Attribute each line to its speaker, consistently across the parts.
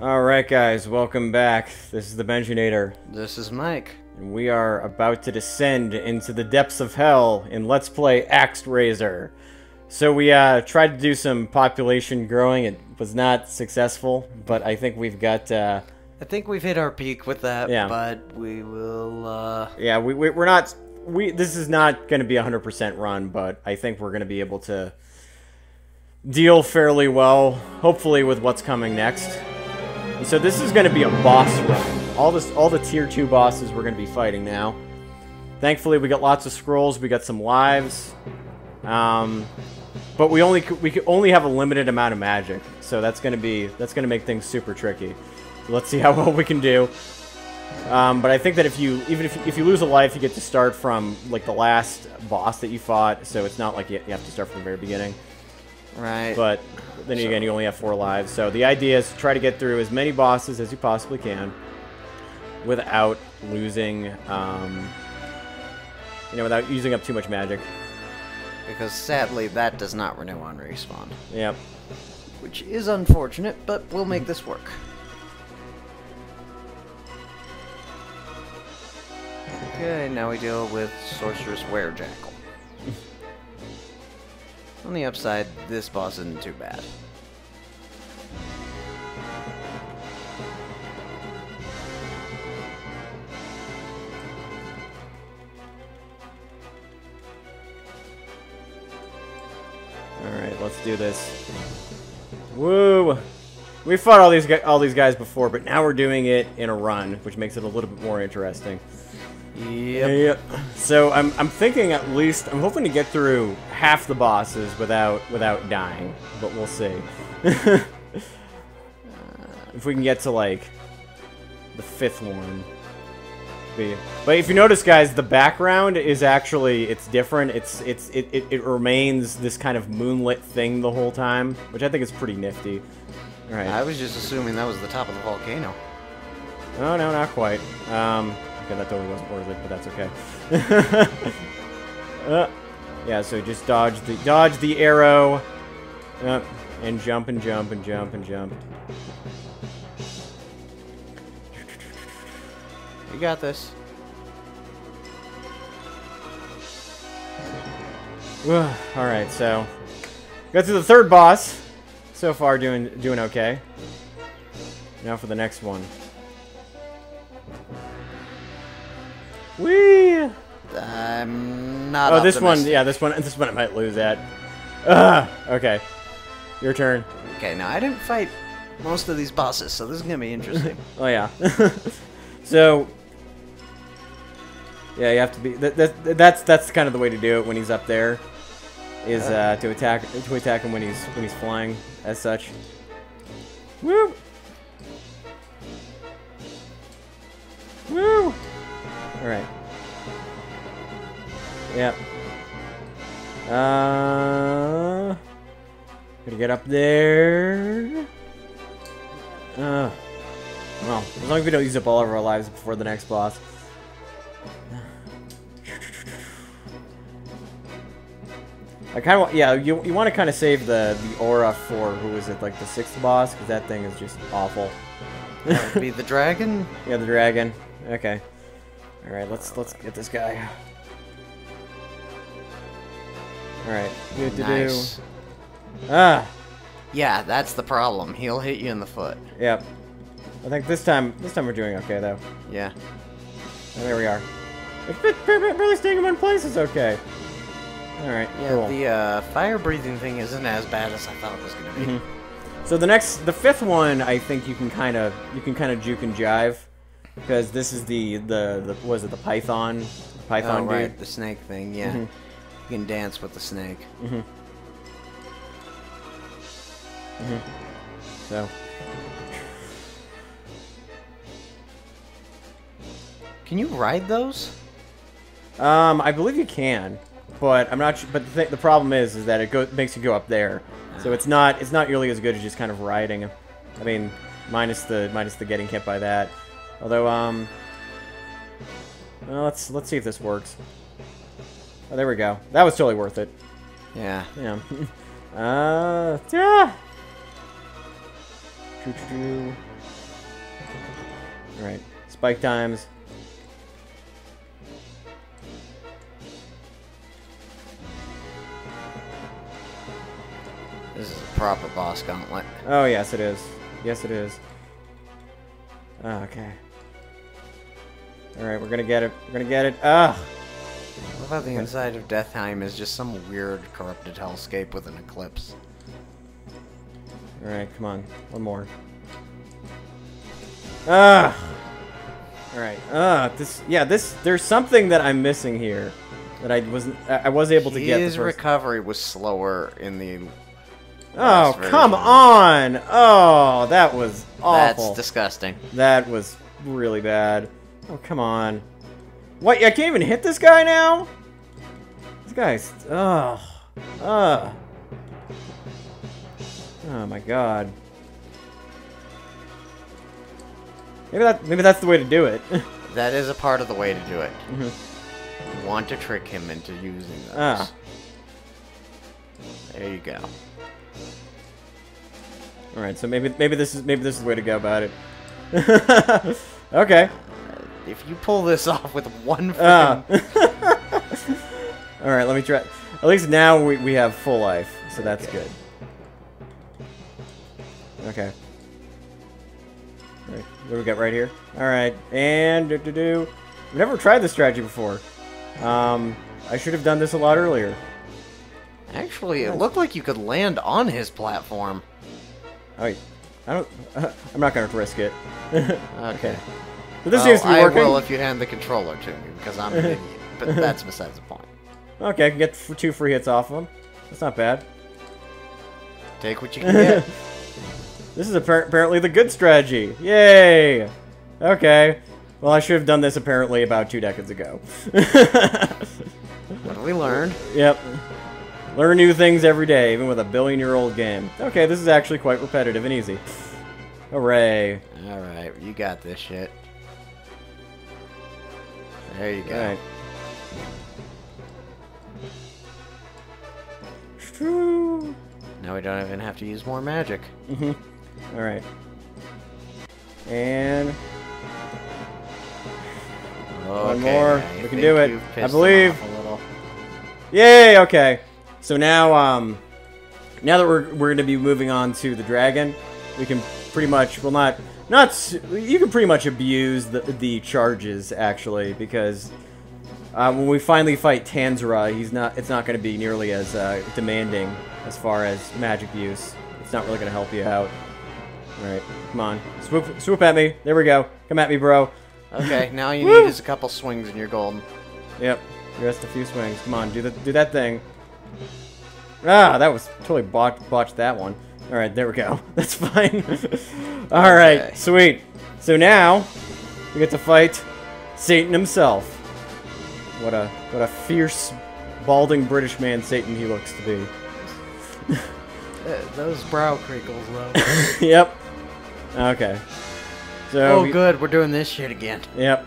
Speaker 1: Alright guys, welcome back. This is the Benjinator,
Speaker 2: This is Mike.
Speaker 1: and we are about to descend into the depths of hell in Let's Play ActRaiser. So we uh, tried to do some population growing, it was not successful, but I think we've got, uh,
Speaker 2: I think we've hit our peak with that,
Speaker 1: Yeah.
Speaker 2: but we will, uh...
Speaker 1: yeah, we, we, we're not, we, this is not going to be a 100% run, but I think we're going to be able to deal fairly well, hopefully with what's coming next. And so this is going to be a boss run. All this, all the tier two bosses we're going to be fighting now. Thankfully, we got lots of scrolls. We got some lives, um, but we only we only have a limited amount of magic. So that's going to be that's going to make things super tricky. So let's see how well we can do. Um, but I think that if you even if, if you lose a life, you get to start from like the last boss that you fought. So it's not like you, you have to start from the very beginning.
Speaker 2: Right.
Speaker 1: But then again, you only have four lives. So the idea is to try to get through as many bosses as you possibly can without losing, um, you know, without using up too much magic.
Speaker 2: Because sadly, that does not renew on respawn.
Speaker 1: Yep.
Speaker 2: Which is unfortunate, but we'll make this work. Okay, now we deal with Sorceress Werejackal. on the upside, this boss isn't too bad.
Speaker 1: All right, let's do this. Woo! We fought all these all these guys before, but now we're doing it in a run, which makes it a little bit more interesting.
Speaker 2: Yep.
Speaker 1: Yep. So I'm, I'm thinking at least I'm hoping to get through half the bosses without without dying, but we'll see. Uh, if we can get to like the fifth one. Be- But if you notice, guys, the background is actually it's different. It's it's it, it, it remains this kind of moonlit thing the whole time, which I think is pretty nifty. All right.
Speaker 2: I was just assuming that was the top of the volcano.
Speaker 1: Oh no, not quite. Um, okay, that totally wasn't worth it, but that's okay. uh, yeah, so just dodge the dodge the arrow, uh, and jump and jump and jump and jump.
Speaker 2: You got this.
Speaker 1: All right, so got to the third boss. So far, doing doing okay. Now for the next one. Whee!
Speaker 2: I'm not.
Speaker 1: Oh, this one, yeah, this one, this one I might lose at. Ugh, okay. Your turn.
Speaker 2: Okay, now I didn't fight most of these bosses, so this is gonna be interesting.
Speaker 1: Oh yeah. so yeah, you have to be. That, that, that's that's kind of the way to do it when he's up there. Is uh, to attack to attack him when he's when he's flying as such. Woo! Woo! All right. Yep. Uh, gonna get up there. Uh, well, as long as we don't use up all of our lives before the next boss. I kind of, yeah, you, you want to kind of save the, the aura for, who is it, like the sixth boss? Because that thing is just awful.
Speaker 2: that would be the dragon.
Speaker 1: Yeah, the dragon. Okay. Alright, let's let's get this guy. Alright. Do, do, do.
Speaker 2: Nice.
Speaker 1: Ah!
Speaker 2: Yeah, that's the problem. He'll hit you in the foot.
Speaker 1: Yep. I think this time, this time we're doing okay, though.
Speaker 2: Yeah.
Speaker 1: Oh, there we are. Like, but- but- but Really staying in one place is okay. Alright,
Speaker 2: Yeah,
Speaker 1: cool.
Speaker 2: the uh, fire breathing thing isn't as bad as I thought it was gonna be.
Speaker 1: Mhm. So the next, the fifth one, I think you can kind of, you can kind of juke and jive, because this is the, the, the, was it the python, the python
Speaker 2: Oh,
Speaker 1: dude?
Speaker 2: right, the snake thing. Yeah,
Speaker 1: Mhm.
Speaker 2: you can dance with the snake.
Speaker 1: Mm-hmm. Mm-hmm. So,
Speaker 2: Can you ride those?
Speaker 1: um, I believe you can, but I'm not. Sure, but the, th- the problem is, is that it go makes you go up there, so it's not, it's not really as good as just kind of riding. I mean, minus the minus the getting hit by that. Although, um, well, let's let's see if this works. Oh, there we go. That was totally worth it.
Speaker 2: Yeah.
Speaker 1: Yeah. uh, yeah. Alright, spike times.
Speaker 2: This is a proper boss gauntlet.
Speaker 1: Oh, yes, it is. Yes, it is. Ah, okay. Alright, we're gonna get it. We're gonna get it. Ah!
Speaker 2: What about the inside of Death Heim is just some weird corrupted hellscape with an eclipse?
Speaker 1: Alright, come on. One more. Ah! Alright. Ah, this... Yeah, this... There's something that I'm missing here. That I wasn't... I was able to get the
Speaker 2: His recovery was slower in the.
Speaker 1: Oh,
Speaker 2: last
Speaker 1: come
Speaker 2: version.
Speaker 1: on! Oh, that was awful.
Speaker 2: That's disgusting.
Speaker 1: That was really bad. Oh, come on. What? I can't even hit this guy now? This guy's... Ugh. Ugh. Oh, my God. Maybe that maybe that's the way to do it.
Speaker 2: That is a part of the way to do it.
Speaker 1: Mhm.
Speaker 2: You want to trick him into using those.
Speaker 1: Ah.
Speaker 2: There you go.
Speaker 1: All right, so maybe maybe this is maybe this is the way to go about it. okay.
Speaker 2: If you pull this off with one
Speaker 1: Ah.
Speaker 2: freaking...
Speaker 1: All right, let me try. At least now we we have full life, so that's
Speaker 2: Okay.
Speaker 1: good. Okay. All right, what do we got right here? All right, and do do do. I've never tried this strategy before. Um, I should have done this a lot earlier.
Speaker 2: Actually, it looked like you could land on his platform.
Speaker 1: Oh, wait, I don't. I'm not gonna risk it.
Speaker 2: Okay.
Speaker 1: So this
Speaker 2: Well,
Speaker 1: seems to be
Speaker 2: I
Speaker 1: working.
Speaker 2: will if you hand the controller to me, because I'm an idiot. But that's besides the point.
Speaker 1: Okay, I can get two free hits off of him. That's not bad.
Speaker 2: Take what you can get.
Speaker 1: This is apparently the good strategy. Yay! Okay. Well, I should have done this apparently about two decades ago.
Speaker 2: what do we learn?
Speaker 1: yep. Learn new things every day, even with a billion-year-old game. Okay, this is actually quite repetitive and easy. Hooray.
Speaker 2: Alright, you got this shit. There you go. Now we don't even have to use more magic.
Speaker 1: Mm-hmm. Alright. And
Speaker 2: Okay,
Speaker 1: more. We can do it. I believe.
Speaker 2: a little.
Speaker 1: Yay! Okay. So now, um, now that we're we're gonna be moving on to the dragon, we can pretty much, well, not not you can pretty much abuse the the charges actually because uh, when we finally fight Tanzra, he's not. It's not going to be nearly as uh, demanding as far as magic use. It's not really going to help you out. All right, come on, swoop swoop at me. There we go. Come at me, bro.
Speaker 2: Okay, now you need is a couple swings and you're golden.
Speaker 1: Yep. You just a few swings. Come on, do the do that thing. Ah, that was totally botched, botched that one. All right, there we go. That's fine. All right,
Speaker 2: Okay.
Speaker 1: sweet. So now we get to fight Satan himself. What a what a fierce, balding British man Satan he looks to be.
Speaker 2: Uh, those brow crinkles, though.
Speaker 1: yep. Okay. So
Speaker 2: oh,
Speaker 1: we-
Speaker 2: good, we're doing this shit again.
Speaker 1: Yep.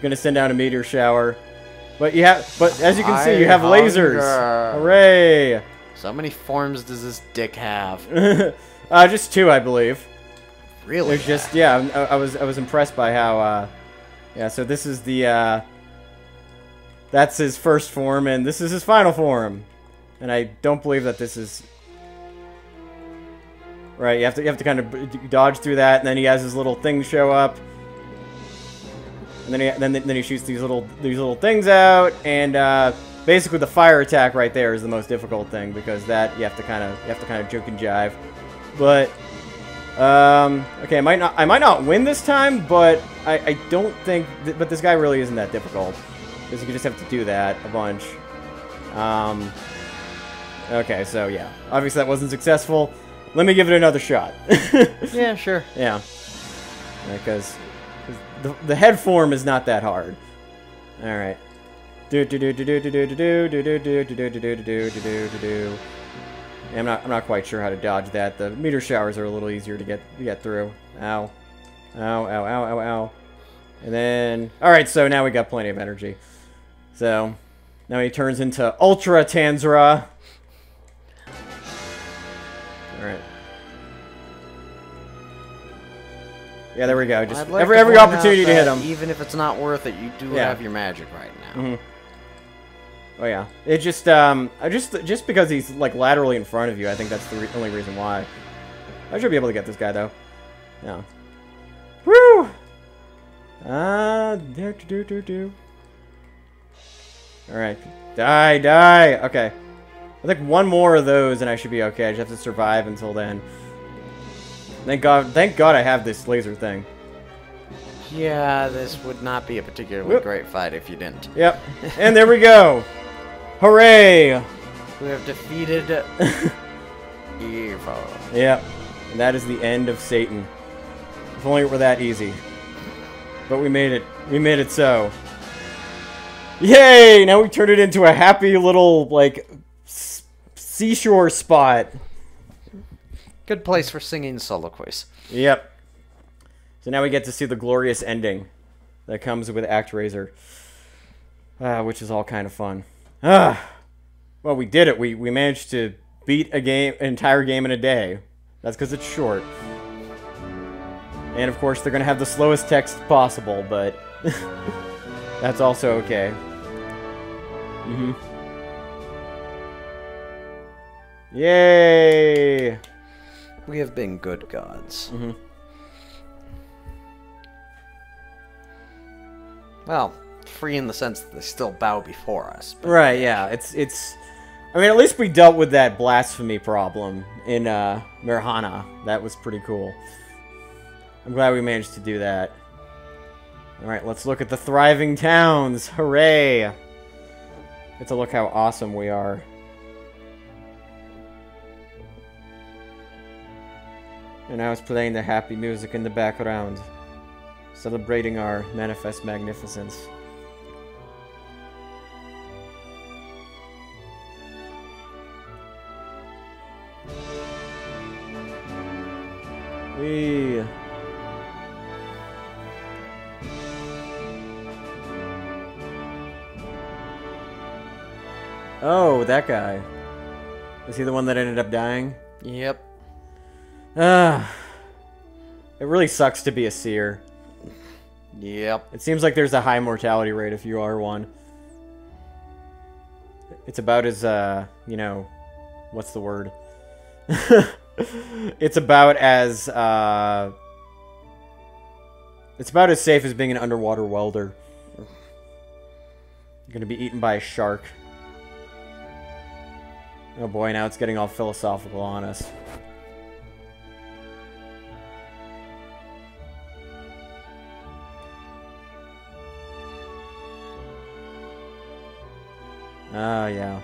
Speaker 1: gonna send down a meteor shower. But you have but as you can see you have
Speaker 2: High
Speaker 1: lasers. Hooray!
Speaker 2: So how many forms does this dick have?
Speaker 1: uh just two I believe.
Speaker 2: Really?
Speaker 1: There's just yeah, I, I was I was impressed by how uh yeah, so this is the uh that's his first form and this is his final form. And I don't believe that this is Right, you have to you have to kind of dodge through that and then he has his little things show up. And then he then then he shoots these little these little things out and uh basically the fire attack right there is the most difficult thing because that you have to kind of you have to kind of joke and jive. But um, okay, I might not, I might not win this time, but I, I don't think, th but this guy really isn't that difficult. Because you just have to do that a bunch. Um, okay, so yeah, obviously that wasn't successful. Let me give it another shot.
Speaker 2: Yeah, sure.
Speaker 1: yeah, because the, head form is not that hard. All right. Do do do do do do do do do do do do do do do do do do do. I'm not I'm not quite sure how to dodge that. The meter showers are a little easier to get get through. Ow. Ow, ow, ow, ow, ow. And then Alright, so now we got plenty of energy. So now he turns into Ultra Tanzra. Yeah, there we go. Just
Speaker 2: like
Speaker 1: every every opportunity to hit him.
Speaker 2: Even if it's not worth it, you do
Speaker 1: Yeah.
Speaker 2: have your magic right now.
Speaker 1: Mhm. Oh yeah. It just um I just just because he's like laterally in front of you, I think that's the re only reason why. I should be able to get this guy though. Yeah. Woo! Uh do do do do. All right. Die, die. Okay. I think one more of those and I should be okay. I just have to survive until then. Thank God, thank God I have this laser thing.
Speaker 2: Yeah, this would not be a particularly
Speaker 1: Whoop.
Speaker 2: great fight if you didn't.
Speaker 1: Yep. and there we go. Hooray!
Speaker 2: We have defeated evil.
Speaker 1: Yep. And that is the end of Satan. If only it were that easy. But we made it. We made it so. Yay! Now we turned it into a happy little, like, s- seashore spot.
Speaker 2: Good place for singing soliloquies.
Speaker 1: Yep. So now we get to see the glorious ending that comes with ActRaiser. Ah, which is all kind of fun. Ah. Well, we did it. We, we managed to beat a game, an entire game in a day. That's because it's short. And of course, they're going to have the slowest text possible, but that's also okay. Mm-hmm. Yay!
Speaker 2: We have been good gods.
Speaker 1: Mhm.
Speaker 2: Well, free in the sense that they still bow before us.
Speaker 1: Right, yeah. It's it's I mean, at least we dealt with that blasphemy problem in uh Marahna. That was pretty cool. I'm glad we managed to do that. All right, let's look at the thriving towns. Hooray! Get to look how awesome we are. And I was playing the happy music in the background, celebrating our manifest magnificence. Wee. Oh, that guy. Is he the one that ended up dying?
Speaker 2: Yep.
Speaker 1: Ah. It really sucks to be a seer.
Speaker 2: Yep.
Speaker 1: It seems like there's a high mortality rate if you are one. It's about as, uh, you know, what's the word? it's about as, uh, it's about as safe as being an underwater welder. You're gonna be eaten by a shark. Oh boy, now it's getting all philosophical on us. Ah, yeah.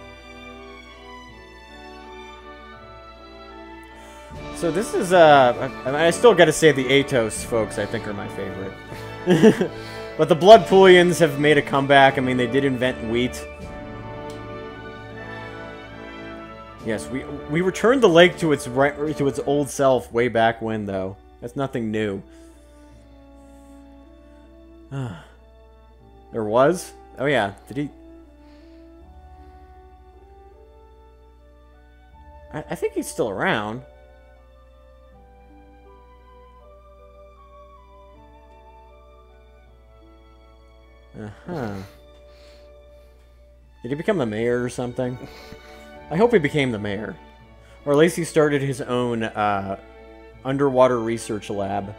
Speaker 1: So this is, uh, I, still gotta say the Aitos folks, I think, are my favorite. but the Blood Pullians have made a comeback. I mean, they did invent wheat. Yes, we we returned the lake to its right to its old self way back when, though. That's nothing new. there was? Oh yeah, did he? I, I think he's still around. Uh-huh. Did he become the mayor or something? I hope he became the mayor. Or at least he started his own uh, underwater research lab.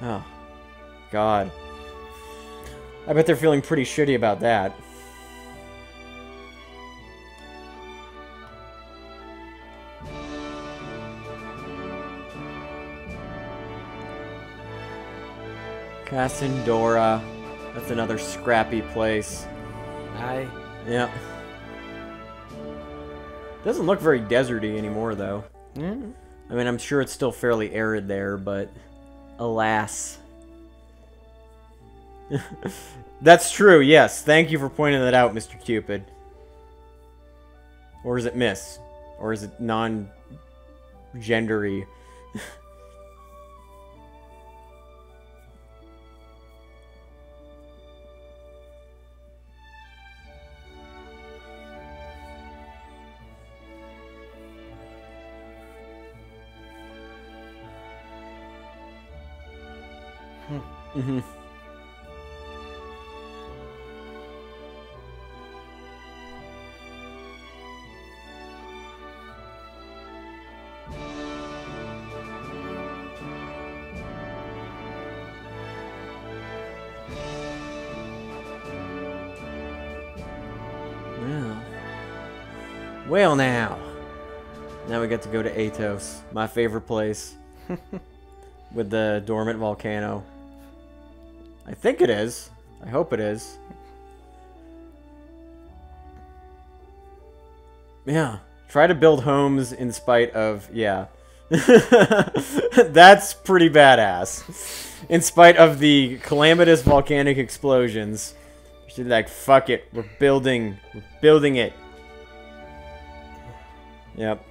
Speaker 1: Oh. God. I bet they're feeling pretty shitty about that. Kasandora. That's another scrappy place.
Speaker 2: I.
Speaker 1: Yeah. Doesn't look very deserty anymore, though.
Speaker 2: Mm.
Speaker 1: I mean, I'm sure it's still fairly arid there, but alas. That's true, yes. Thank you for pointing that out, Mr. Cupid. Or is it Miss? Or is it non-gendery? Mm-hmm. Well. Well now. Now we get to go to Aitos, my favorite place. with the dormant volcano. I think it is. I hope it is. Yeah. Try to build homes in spite of... Yeah. That's pretty badass. In spite of the calamitous volcanic explosions. She's like, fuck it. We're building. We're building it. Yep.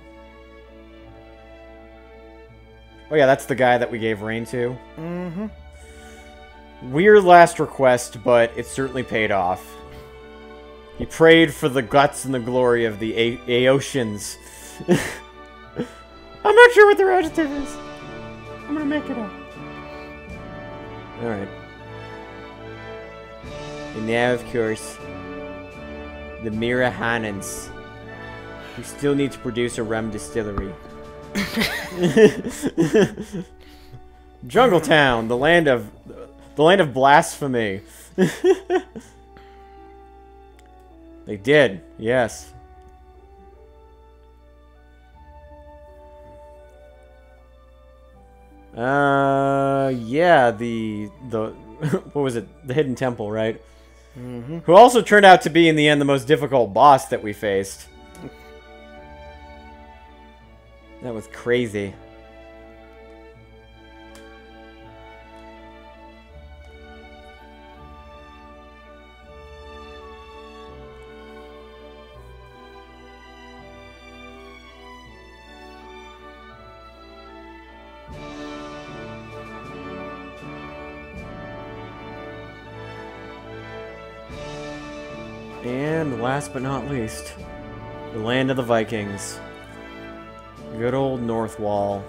Speaker 1: Oh yeah, that's the guy that we gave rain to.
Speaker 2: Mm-hmm.
Speaker 1: Weird last request, but it certainly paid off. He prayed for the guts and the glory of the A Aotians. I'm not sure what their adjective is. I'm gonna make it up. Alright. And now, of course, the Mira Hanans. We still need to produce a rum distillery. Jungle Town, the land of the land of blasphemy. they did, yes. Uh, yeah, the the what was it? The hidden temple, right?
Speaker 2: Mm -hmm.
Speaker 1: Who also turned out to be in the end the most difficult boss that we faced. That was crazy. And last but not least, the land of the Vikings. Good old Northwall.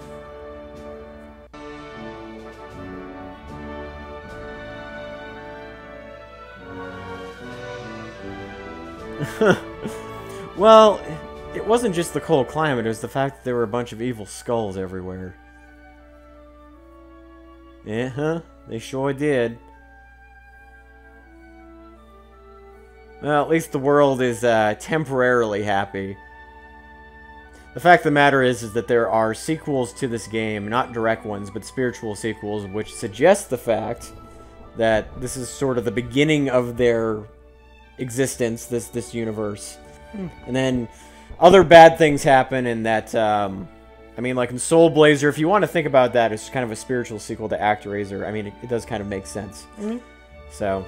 Speaker 1: well, it wasn't just the cold climate, it was the fact that there were a bunch of evil skulls everywhere. Yeah, huh? They sure did. Well, at least the world is uh, temporarily happy. The fact of the matter is, is that there are sequels to this game, not direct ones, but spiritual sequels, which suggest the fact that this is sort of the beginning of their existence, this this universe. Hmm. And then other bad things happen, and that, um, I mean, like in Soul Blazer, if you want to think about that, it's kind of a spiritual sequel to ActRaiser. I mean, it, it does kind of make sense.
Speaker 2: Mm -hmm.
Speaker 1: So,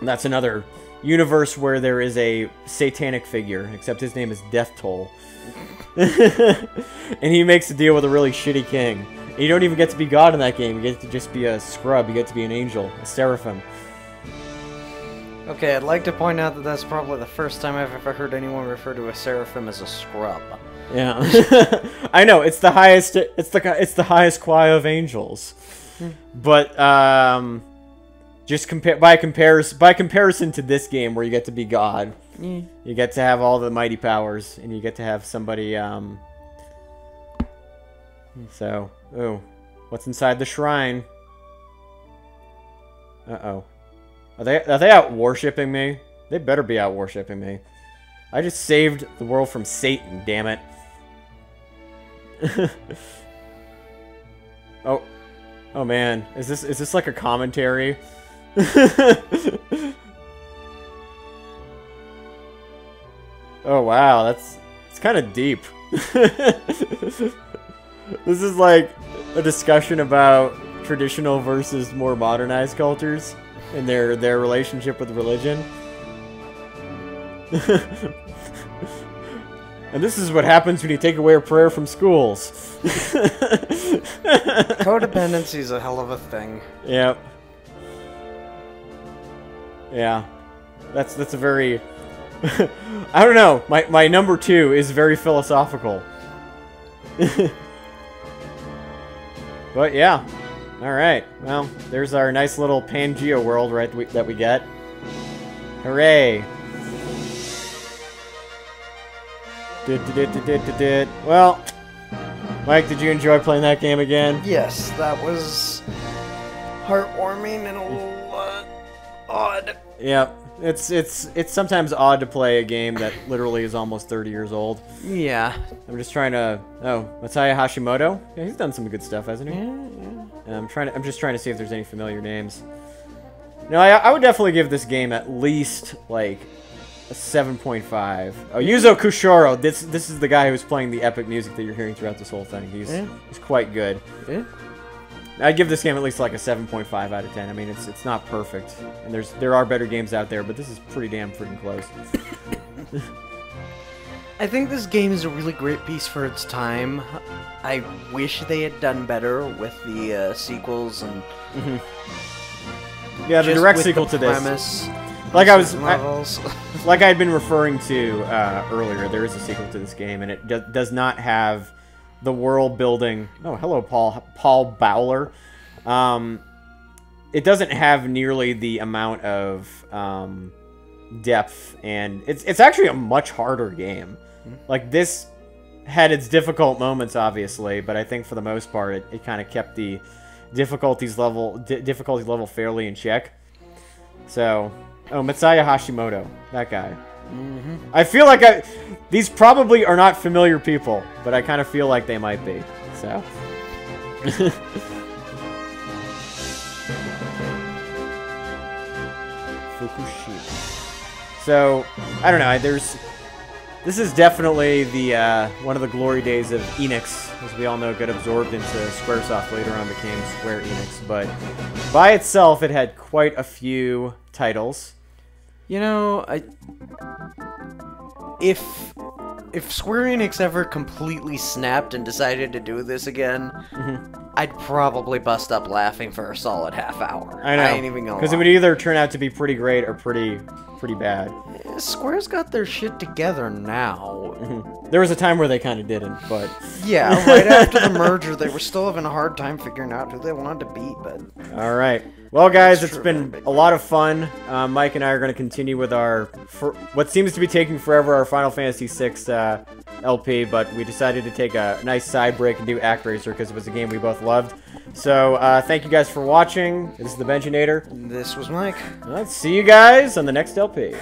Speaker 1: that's another universe where there is a satanic figure, except his name is Death Toll. and he makes a deal with a really shitty king. And you don't even get to be God in that game. You get to just be a scrub. You get to be an angel, a seraphim.
Speaker 2: Okay, I'd like to point out that that's probably the first time I've ever heard anyone refer to a seraphim as a scrub.
Speaker 1: Yeah, I know it's the highest. It's the it's the highest choir of angels, hmm. but um, just compare by comparison by comparison to this game where you get to be God. You get to have all the mighty powers, and you get to have somebody. Um... So, oh, what's inside the shrine? Uh oh, are they are they out worshipping me? They better be out worshipping me. I just saved the world from Satan. Damn it. oh, oh man, is this is this like a commentary? Oh wow, that's it's kind of deep. this is like a discussion about traditional versus more modernized cultures and their their relationship with religion. and this is what happens when you take away a prayer from schools.
Speaker 2: Codependency is a hell of a thing.
Speaker 1: Yep. Yeah. That's that's a very I don't know. My, my number two is very philosophical. but yeah. Alright, well, there's our nice little Pangea world, right, that we, that we get. Hooray! Did, did, did, did, did. Well, Mike, did you enjoy playing that game again?
Speaker 2: Yes, that was heartwarming and a little odd.
Speaker 1: Yep. It's it's it's sometimes odd to play a game that literally is almost 30 years old.
Speaker 2: Yeah.
Speaker 1: I'm just trying to. Oh, Masaya Hashimoto. Yeah, he's done some good stuff, hasn't he?
Speaker 2: Yeah, yeah.
Speaker 1: And I'm trying to. I'm just trying to see if there's any familiar names. No, I, I would definitely give this game at least like a 7.5. Oh, Yuzo Koshiro. This this is the guy who's playing the epic music that you're hearing throughout this whole thing. He's
Speaker 2: Yeah.
Speaker 1: he's quite good.
Speaker 2: Yeah.
Speaker 1: I'd give this game at least like a 7.5 out of 10. I mean, it's it's not perfect, and there's there are better games out there, but this is pretty damn freaking close.
Speaker 2: I think this game is a really great piece for its time. I wish they had done better with the uh, sequels and
Speaker 1: Yeah, the direct sequel
Speaker 2: the
Speaker 1: to this,
Speaker 2: premise
Speaker 1: like I was, I- like I had been referring to uh, earlier, there is a sequel to this game, and it do- does not have the world building. Oh, hello, Paul Paul Bowler. Um, it doesn't have nearly the amount of um, depth, and it's it's actually a much harder game. Like this had its difficult moments, obviously, but I think for the most part, it, it kind of kept the difficulties level di- difficulty level fairly in check. So, oh, Matsaya Hashimoto, that guy. I feel like I, these probably are not familiar people, but I kind of feel like they might be. So. Fukushima. So, I don't know. There's, this is definitely the uh, one of the glory days of Enix, as we all know, got absorbed into SquareSoft later on became Square Enix. But by itself, it had quite a few titles.
Speaker 2: You know, I if if Square Enix ever completely snapped and decided to do this again, mm-hmm. I'd probably bust up laughing for a solid half hour.
Speaker 1: I know.
Speaker 2: I ain't even gonna
Speaker 1: Because it would either turn out to be pretty great or pretty, pretty bad.
Speaker 2: Square's got their shit together now.
Speaker 1: There was a time where they kind of didn't, but
Speaker 2: Yeah, right after the merger, they were still having a hard time figuring out who they wanted to beat, but
Speaker 1: all right. Well, guys,
Speaker 2: That's
Speaker 1: it's
Speaker 2: true,
Speaker 1: been a lot of fun. Uh, Mike and I are going to continue with our what seems to be taking forever, our Final Fantasy VI uh, LP, but we decided to take a nice side break and do ActRaiser because it was a game we both loved. So, uh, thank you guys for watching. This is the Benjinator.
Speaker 2: this was Mike.
Speaker 1: Let's see you guys on the next LP.